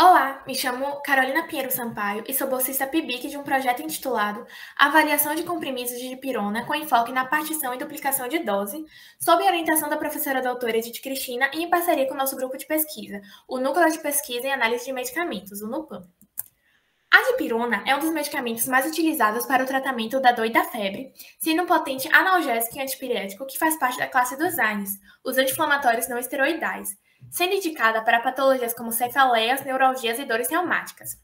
Olá, me chamo Carolina Pinheiro Sampaio e sou bolsista PIBIC de um projeto intitulado Avaliação de comprimidos de dipirona com enfoque na partição e duplicação de dose, sob orientação da professora doutora Edith Cristina e em parceria com o nosso grupo de pesquisa, o Núcleo de Pesquisa e Análise de Medicamentos, o NUPAM. A dipirona é um dos medicamentos mais utilizados para o tratamento da dor e da febre, sendo um potente analgésico e antipirético que faz parte da classe dos ANES, os anti-inflamatórios não esteroidais, sendo indicada para patologias como cefaleias, neuralgias e dores reumáticas.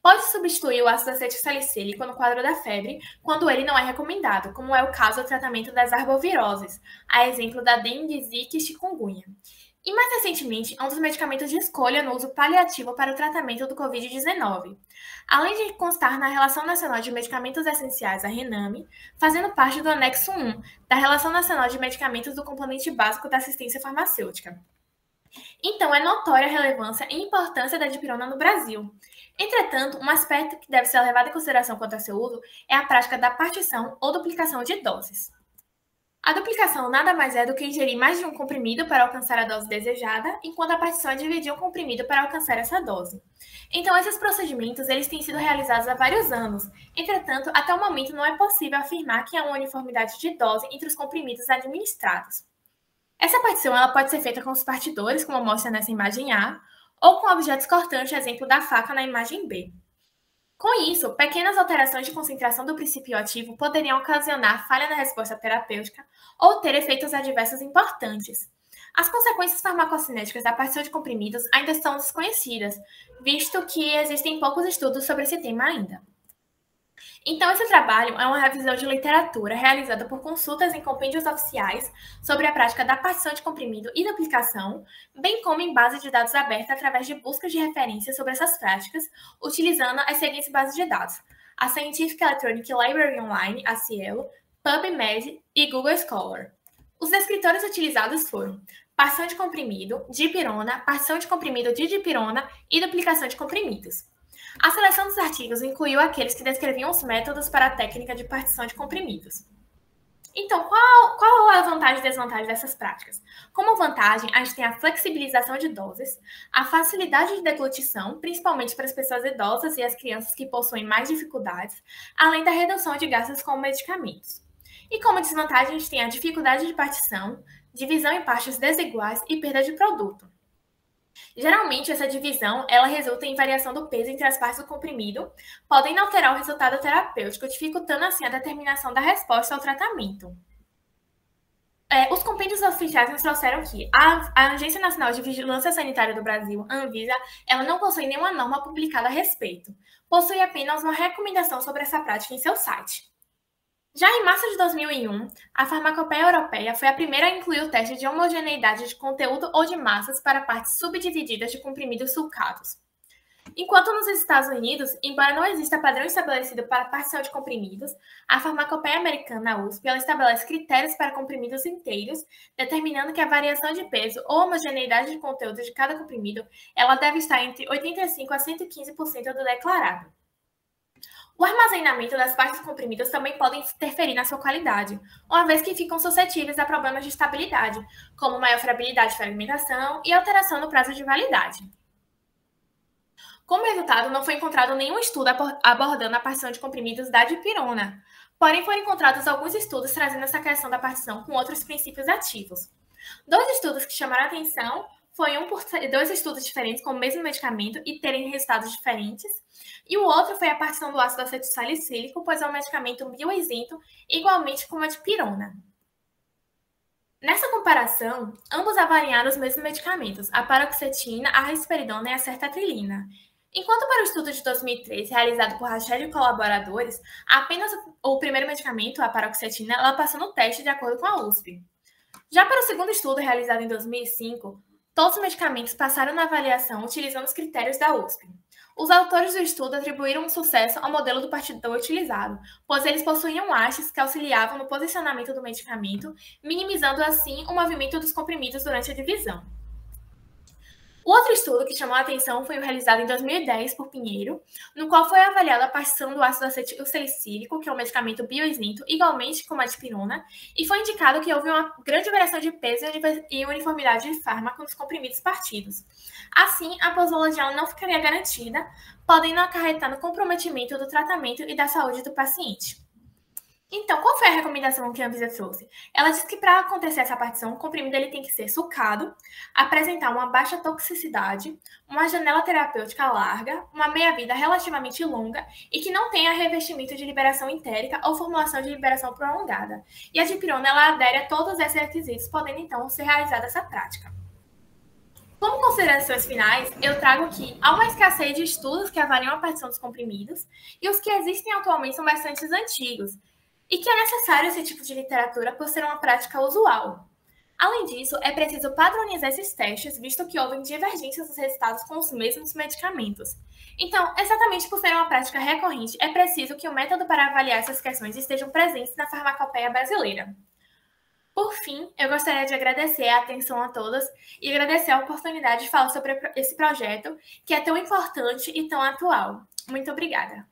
Pode substituir o ácido acetilsalicílico no quadro da febre quando ele não é recomendado, como é o caso do tratamento das arboviroses, a exemplo da dengue, zika e chikungunya. E mais recentemente, é um dos medicamentos de escolha no uso paliativo para o tratamento do Covid-19, além de constar na Relação Nacional de Medicamentos Essenciais, a RENAME, fazendo parte do anexo 1 da Relação Nacional de Medicamentos do Componente Básico da Assistência Farmacêutica. Então, é notória a relevância e importância da dipirona no Brasil. Entretanto, um aspecto que deve ser levado em consideração quanto a seu uso é a prática da partição ou duplicação de doses. A duplicação nada mais é do que ingerir mais de um comprimido para alcançar a dose desejada, enquanto a partição é dividir um comprimido para alcançar essa dose. Então, esses procedimentos eles têm sido realizados há vários anos. Entretanto, até o momento não é possível afirmar que há uma uniformidade de dose entre os comprimidos administrados. Essa partição ela pode ser feita com os partidores, como mostra nessa imagem A, ou com objetos cortantes, exemplo da faca na imagem B. Com isso, pequenas alterações de concentração do princípio ativo poderiam ocasionar falha na resposta terapêutica ou ter efeitos adversos importantes. As consequências farmacocinéticas da partição de comprimidos ainda estão desconhecidas, visto que existem poucos estudos sobre esse tema ainda. Então, esse trabalho é uma revisão de literatura realizada por consultas em compêndios oficiais sobre a prática da partição de comprimido e duplicação, bem como em base de dados aberta através de buscas de referências sobre essas práticas, utilizando as seguintes bases de dados: a Scientific Electronic Library Online, a Cielo, PubMed e Google Scholar. Os descritores utilizados foram partição de comprimido, dipirona, partição de comprimido de dipirona e duplicação de comprimidos. A seleção dos artigos incluiu aqueles que descreviam os métodos para a técnica de partição de comprimidos. Então, qual, qual a vantagem e desvantagem dessas práticas? Como vantagem, a gente tem a flexibilização de doses, a facilidade de deglutição, principalmente para as pessoas idosas e as crianças que possuem mais dificuldades, além da redução de gastos com medicamentos. E como desvantagem, a gente tem a dificuldade de partição, divisão em partes desiguais e perda de produto. Geralmente, essa divisão ela resulta em variação do peso entre as partes do comprimido, podendo alterar o resultado terapêutico, dificultando assim a determinação da resposta ao tratamento. É, os compêndios oficiais nos trouxeram que a, a, Agência Nacional de Vigilância Sanitária do Brasil, Anvisa, ela não possui nenhuma norma publicada a respeito. Possui apenas uma recomendação sobre essa prática em seu site. Já em março de 2001, a Farmacopeia Europeia foi a primeira a incluir o teste de homogeneidade de conteúdo ou de massas para partes subdivididas de comprimidos sulcados. Enquanto nos Estados Unidos, embora não exista padrão estabelecido para partição de comprimidos, a Farmacopeia Americana, USP, estabelece critérios para comprimidos inteiros, determinando que a variação de peso ou homogeneidade de conteúdo de cada comprimido ela deve estar entre 85% a 115% do declarado. O armazenamento das partes comprimidas também pode interferir na sua qualidade, uma vez que ficam suscetíveis a problemas de estabilidade, como maior fragilidade de fragmentação e alteração no prazo de validade. Como resultado, não foi encontrado nenhum estudo abordando a partição de comprimidos da dipirona, porém foram encontrados alguns estudos trazendo essa questão da partição com outros princípios ativos. Dois estudos que chamaram atenção foi um por dois estudos diferentes com o mesmo medicamento e terem resultados diferentes, e o outro foi a partição do ácido acetilsalicílico, pois é um medicamento bioisento, igualmente como a de pirona. Nessa comparação, ambos avaliaram os mesmos medicamentos, a paroxetina, a risperidona e a sertratrilina. Enquanto para o estudo de 2003, realizado por Rachel e colaboradores, apenas o primeiro medicamento, a paroxetina, ela passou no teste de acordo com a USP. Já para o segundo estudo, realizado em 2005, Todos os medicamentos passaram na avaliação utilizando os critérios da USP. Os autores do estudo atribuíram um sucesso ao modelo do partidor utilizado, pois eles possuíam hastes que auxiliavam no posicionamento do medicamento, minimizando assim o movimento dos comprimidos durante a divisão. Outro estudo que chamou a atenção foi o realizado em 2010 por Pinheiro, no qual foi avaliada a partição do ácido acetilsalicílico, que é um medicamento bioisninto, igualmente como a dipirona, e foi indicado que houve uma grande variação de peso e uniformidade de fármaco nos comprimidos partidos. Assim, a posologia não ficaria garantida, podendo acarretar no comprometimento do tratamento e da saúde do paciente. Então, qual foi a recomendação que a Anvisa trouxe? Ela disse que para acontecer essa partição, o comprimido ele tem que ser sucado, apresentar uma baixa toxicidade, uma janela terapêutica larga, uma meia-vida relativamente longa e que não tenha revestimento de liberação entérica ou formulação de liberação prolongada. E a dipirona ela adere a todos esses requisitos, podendo então ser realizada essa prática. Como considerações finais, eu trago que há uma escassez de estudos que avaliam a partição dos comprimidos e os que existem atualmente são bastante antigos, e que é necessário esse tipo de literatura por ser uma prática usual. Além disso, é preciso padronizar esses testes, visto que houve divergências nos resultados com os mesmos medicamentos. Então, exatamente por ser uma prática recorrente, é preciso que o método para avaliar essas questões estejam presentes na farmacopeia brasileira. Por fim, eu gostaria de agradecer a atenção a todas e agradecer a oportunidade de falar sobre esse projeto, que é tão importante e tão atual. Muito obrigada.